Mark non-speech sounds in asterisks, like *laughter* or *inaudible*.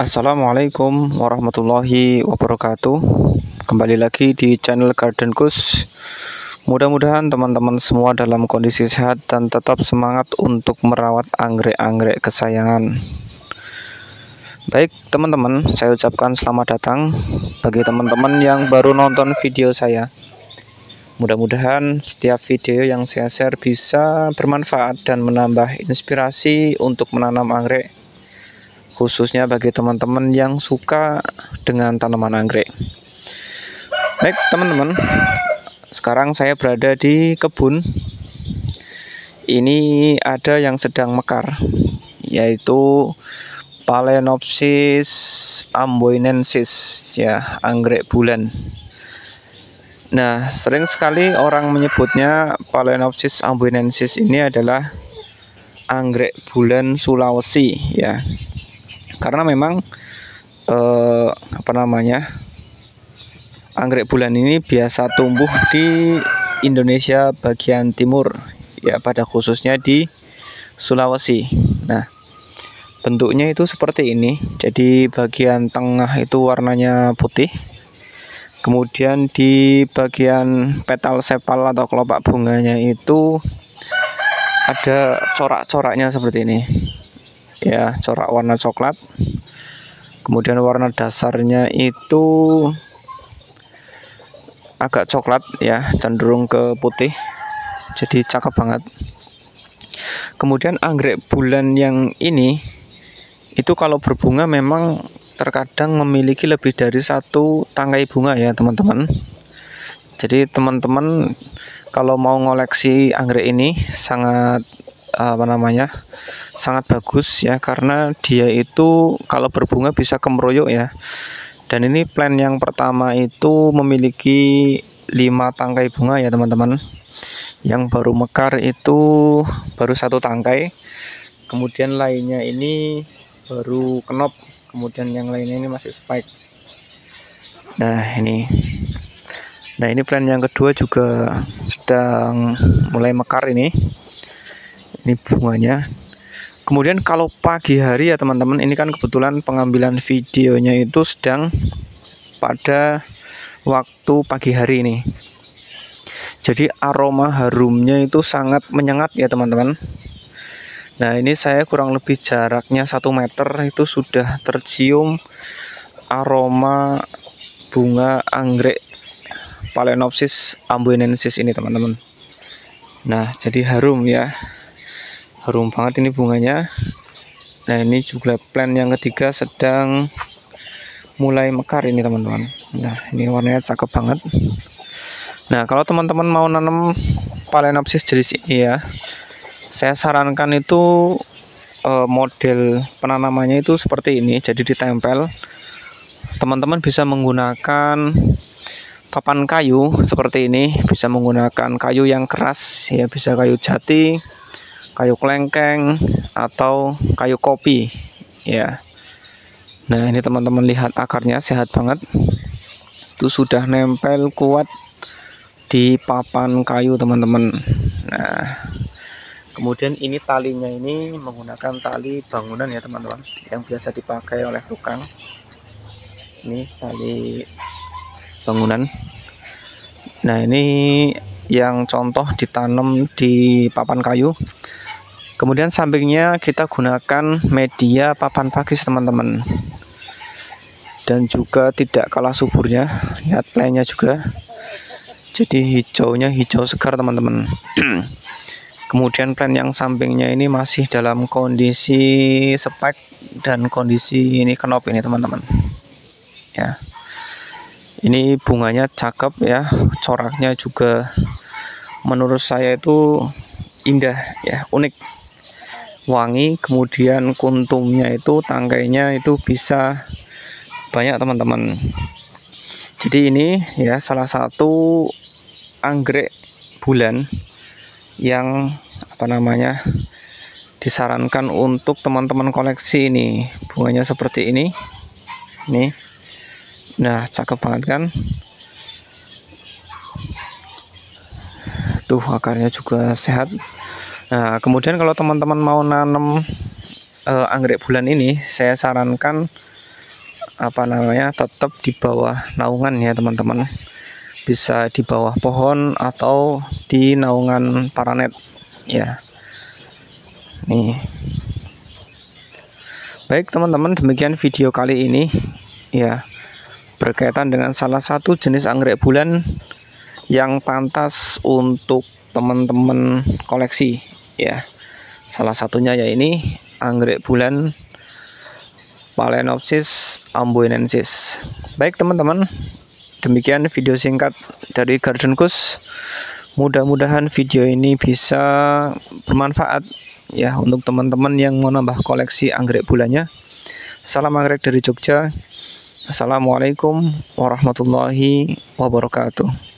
Assalamualaikum warahmatullahi wabarakatuh. Kembali lagi di channel Garden Kus. Mudah-mudahan teman-teman semua dalam kondisi sehat dan tetap semangat untuk merawat anggrek-anggrek kesayangan. Baik teman-teman, saya ucapkan selamat datang bagi teman-teman yang baru nonton video saya. Mudah-mudahan setiap video yang saya share bisa bermanfaat dan menambah inspirasi untuk menanam anggrek khususnya bagi teman-teman yang suka dengan tanaman anggrek. Baik, teman-teman. Sekarang saya berada di kebun. Ini ada yang sedang mekar, yaitu Phalaenopsis amboinensis ya, anggrek bulan. Nah, sering sekali orang menyebutnya Phalaenopsis amboinensis ini adalah anggrek bulan Sulawesi ya karena memang eh, apa namanya anggrek bulan ini biasa tumbuh di Indonesia bagian timur ya pada khususnya di Sulawesi. Nah, bentuknya itu seperti ini. Jadi bagian tengah itu warnanya putih. Kemudian di bagian petal sepal atau kelopak bunganya itu ada corak-coraknya seperti ini ya corak warna coklat. Kemudian warna dasarnya itu agak coklat ya cenderung ke putih. Jadi cakep banget. Kemudian anggrek bulan yang ini itu kalau berbunga memang terkadang memiliki lebih dari satu tangkai bunga ya teman-teman. Jadi teman-teman kalau mau ngoleksi anggrek ini sangat apa namanya sangat bagus ya karena dia itu kalau berbunga bisa kemeroyok ya. Dan ini plan yang pertama itu memiliki lima tangkai bunga ya teman-teman. Yang baru mekar itu baru satu tangkai. Kemudian lainnya ini baru kenop. Kemudian yang lainnya ini masih spike. Nah ini. Nah ini plan yang kedua juga sedang mulai mekar ini ini bunganya. Kemudian kalau pagi hari ya teman-teman ini kan kebetulan pengambilan videonya itu sedang pada waktu pagi hari ini. Jadi aroma harumnya itu sangat menyengat ya teman-teman. Nah ini saya kurang lebih jaraknya satu meter itu sudah tercium aroma bunga anggrek Phalaenopsis amboinensis ini teman-teman. Nah jadi harum ya harum banget ini bunganya. Nah ini juga plan yang ketiga sedang mulai mekar ini teman-teman. Nah ini warnanya cakep banget. Nah kalau teman-teman mau nanam Phalaenopsis jenis ini ya saya sarankan itu eh, model penanamannya itu seperti ini jadi ditempel. Teman-teman bisa menggunakan papan kayu seperti ini bisa menggunakan kayu yang keras ya bisa kayu jati kayu kelengkeng atau kayu kopi. Ya. Nah ini teman-teman lihat akarnya sehat banget. Itu sudah nempel kuat di papan kayu teman-teman. Nah kemudian ini talinya ini menggunakan tali bangunan ya teman-teman yang biasa dipakai oleh tukang. Ini tali bangunan. Nah ini yang contoh ditanam di papan kayu kemudian sampingnya kita gunakan media papan pakis teman-teman. Dan juga tidak kalah suburnya lihat plannya juga. Jadi hijaunya hijau segar teman-teman. *clears throat* Kemudian plan yang sampingnya ini masih dalam kondisi spek dan kondisi ini kenop ini teman-teman. Ya. Ini bunganya cakep ya coraknya juga menurut saya itu indah ya unik wangi kemudian kuntumnya itu tangkainya itu bisa banyak teman-teman. Jadi ini ya salah satu anggrek bulan yang apa namanya disarankan untuk teman-teman koleksi ini. Bunganya seperti ini. Nih nah cakep banget kan? Tuh akarnya juga sehat Nah, kemudian kalau teman-teman mau nanam uh, anggrek bulan ini, saya sarankan apa namanya tetap di bawah naungan ya teman-teman. Bisa di bawah pohon atau di naungan paranet ya. Nih. Baik teman-teman demikian video kali ini ya. Berkaitan dengan salah satu jenis anggrek bulan yang pantas untuk teman-teman koleksi ya salah satunya ya ini anggrek bulan Phalaenopsis amboinensis baik teman-teman Demikian video singkat dari Garden Kus. Mudah-mudahan video ini bisa bermanfaat ya untuk teman-teman yang mau nambah koleksi anggrek bulannya. Salam anggrek dari Jogja. Assalamualaikum warahmatullahi wabarakatuh.